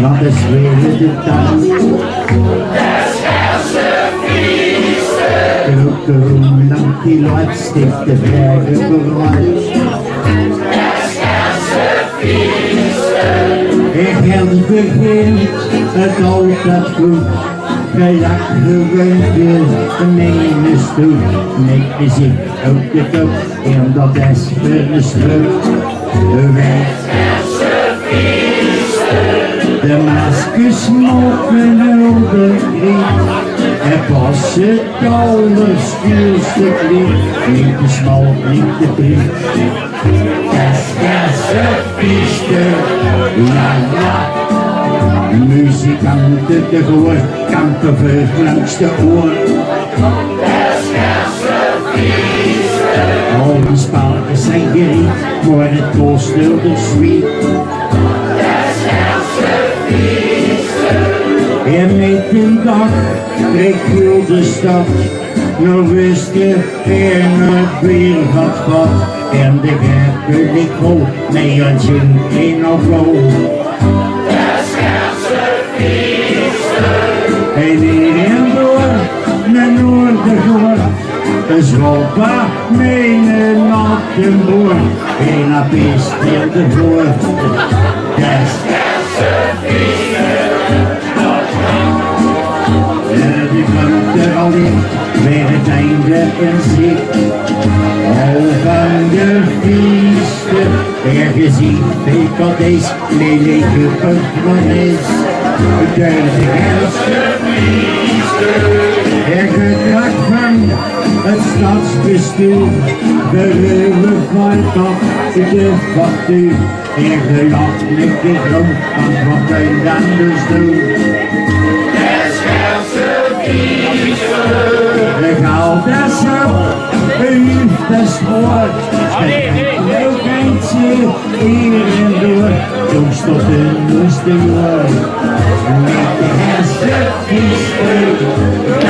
want het zweerde de tand. Kroon lang die stift de verre bewaard. Ik heb begint het altijd goed. Gelak gewend de mene stoel. Met de zin op de kop en dat is voor de. De De maskers smoken over niet. En pas het koude stuurste kliek, klinkt de smal niet de brief. Kerstkersenfeestje, la la. Muzikanten, de gehoorkanten, vergt langs de oor. Kerstkersenfeestje. Al die spelers zijn gereed voor het klooster de suite. Een dag kreeg de stad nog wist de ene bier had gehad. En de gekke die kool, nee een zin in of En hier en door naar noorden gehoord. De schopa menen nacht en boer. En op is de. Des in zicht. Al van de er gezien, ik al deze lelijke patrones. De eerste er gedrag van het stadsbestuur, de ruwe vaart op de factuur. Er de grond van wat wij anders doen. De gouden sap, een das woord. Ook eentje hier en door. Toen stond de moeste joor. Met de hersen, die steun,